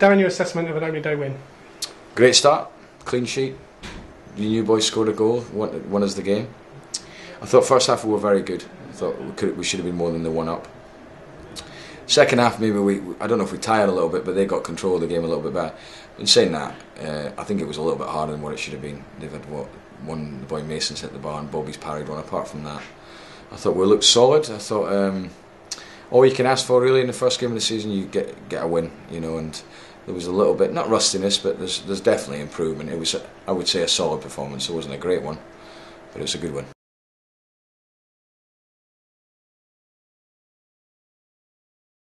Darren, your assessment of an opening day win? Great start, clean sheet. The new boys scored a goal, won, won us the game. I thought first half we were very good. I thought we, could, we should have been more than the one up. Second half, maybe we, I don't know if we tired a little bit, but they got control of the game a little bit better. In saying that, uh, I think it was a little bit harder than what it should have been. They've had what, one, the boy Mason's hit the bar and Bobby's parried one. Apart from that, I thought we looked solid. I thought um, all you can ask for really in the first game of the season, you get get a win, you know, and there was a little bit not rustiness, but there's there's definitely improvement. It was I would say a solid performance. It wasn't a great one, but it was a good one.